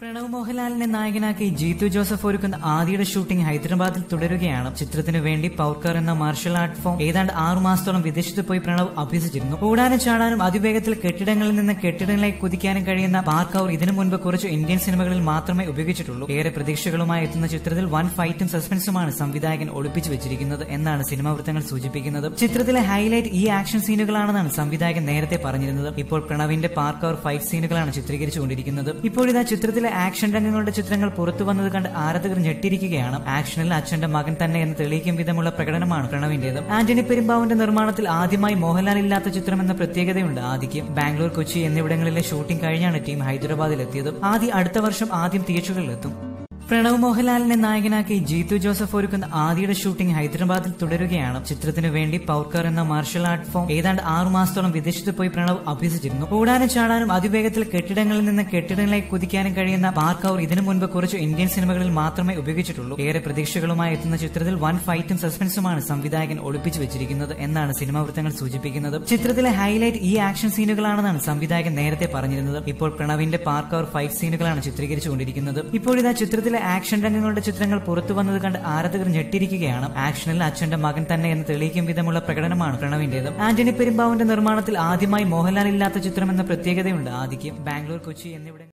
പ്രണവ് മോഹൻലാലിനെ നായകനാക്കി ജീത്തു ജോസഫ് ഒരുക്കുന്ന ആദ്യയുടെ ഷൂട്ടിംഗ് ഹൈദരാബാദിൽ തുടരുകയാണ്. ചിത്രത്തിനു വേണ്ടി പൌർക്കർ എന്ന മാർഷൽ ആർട്ട് ഫോം ഏതാണ്ട് ആറു മാസത്തോളം വിദേശത്ത് പോയി പ്രണവ് അഭ്യസിച്ചിരുന്നു. ഓടാനും ചാടാനും അതിവേഗത്തിൽ കെട്ടിടങ്ങളിൽ നിന്ന് കെട്ടിടങ്ങളിലേക്ക് കുതിക്കാനും കഴിയുന്ന പാർക്കൌർ ഇതിനു മുൻപ് കുറച്ച് ഇന്ത്യൻ സിനിമകളിൽ മാത്രമേ ഉപയോഗിച്ചിട്ടുള്ളൂ. ഏറെ പ്രതീക്ഷകളുമായി എത്തുന്ന ചിത്രത്തിൽ വൻ ഫൈറ്റും സസ്പെൻസുമാണ് സംവിധായകൻ ഒളിപ്പിച്ചു വെച്ചിരിക്കുന്നത് എന്നാണ് സിനിമാ വൃത്തങ്ങൾ സൂചിപ്പിക്കുന്നത്. ചിത്രത്തിലെ ഹൈലൈറ്റ് ഈ ആക്ഷൻ സീനുകളാണെന്നാണ് സംവിധായകൻ നേരത്തെ പറഞ്ഞിരുന്നത്. ഇപ്പോൾ പ്രണവിന്റെ പാർക്കൌർ ഫൈറ്റ് സീനുകളാണ് ചിത്രീകരിച്ചുകൊണ്ടിരിക്കുന്നത്. ഇപ്പോഴിതാ ചിത്രത്തിലെ ആക്ഷൻ രംഗങ്ങളുടെ ചിത്രങ്ങൾ പുറത്തു വന്നത് കണ്ട് ആരാധകർ ഞെട്ടിരിക്കുകയാണ് ആക്ഷനിൽ അച്ഛന്റെ മകൻ തന്നെ എന്ന് തെളിയിക്കും വിധമുള്ള പ്രകടനമാണ് പ്രണവിന്റേത്. ആന്റണി പെരുമ്പാവിന്റെ നിർമ്മാണത്തിൽ ആദ്യമായി മോഹൻലാൽ ഇല്ലാത്ത ചിത്രം എന്ന പ്രത്യേകതയുണ്ട് ആദിക്ക് ബാംഗ്ലൂർ കൊച്ചി എന്നിവിടങ്ങളിലെ ഷൂട്ടിംഗ് കഴിഞ്ഞാണ് ടീം ഹൈദരാബാദിൽ എത്തിയത് ആദ്യ അടുത്ത വർഷം ആദ്യം തിയേറ്ററുകളിലെത്തും പ്രണവ് മോഹൻലാലിനെ നായകനാക്കി ജീത്തു ജോസഫ് ഒരുക്കുന്ന ആദ്യയുടെ ഷൂട്ടിംഗ് ഹൈദരാബാദിൽ തുടരുകയാണ്. ചിത്രത്തിനു വേണ്ടി പൌർക്കർ എന്ന മാർഷൽ ആർട്ട് ഫോം ഏതാണ്ട് ആറു മാസത്തോളം വിദേശത്ത് പോയി പ്രണവ് അഭ്യസിച്ചിരുന്നു. ഓടാനും ചാടാനും അതിവേഗത്തിൽ കെട്ടിടങ്ങളിൽ നിന്ന് കെട്ടിടങ്ങളെ കുതിക്കാനും കഴിയുന്ന പാർക്കൌർ ഇതിനു മുൻപ് കുറച്ച് ഇന്ത്യൻ സിനിമകളിൽ മാത്രമേ ഉപയോഗിച്ചിട്ടുള്ളൂ. ഏറെ പ്രതീക്ഷകളുമായി എത്തുന്ന ചിത്രത്തിൽ വൻ ഫൈറ്റും സസ്പെൻസുമാണ് സംവിധായകൻ ഒളിപ്പിച്ചു വെച്ചിരിക്കുന്നത് എന്നാണ് സിനിമാ വൃത്തങ്ങൾ സൂചിപ്പിക്കുന്നത്. ചിത്രത്തിലെ ഹൈലൈറ്റ് ഈ ആക്ഷൻ സീനുകളാണെന്നാണ് സംവിധായകൻ നേരത്തെ പറഞ്ഞിരുന്നത്. ഇപ്പോൾ പ്രണവിന്റെ പാർക്കൌർ ഫൈറ്റ് സീനുകളാണ് ചിത്രീകരിച്ചുകൊണ്ടിരിക്കുന്നത്. ഇപ്പോഴിതാ ചിത്രത്തിലെ ആക്ഷൻ രംഗങ്ങളുടെ ചിത്രങ്ങൾ പുറത്തു വന്നത് കണ്ട് ആരാധകർ ഞെട്ടിരിക്കുകയാണ്. ആക്ഷനിൽ അച്ഛന്റെ മകൻ തന്നെ എന്ന് തെളിയിക്കും വിധമുള്ള പ്രകടനമാണ് പ്രണവിന്റേത്. ആന്റണി പെരുമ്പാവിന്റെ നിർമ്മാണത്തിൽ ആദ്യമായി മോഹൻലാൽ ഇല്ലാത്ത ചിത്രം എന്ന പ്രത്യേകതയുണ്ട് ആദിക്ക്. ബാംഗ്ലൂർ കൊച്ചി എന്നിവിടെ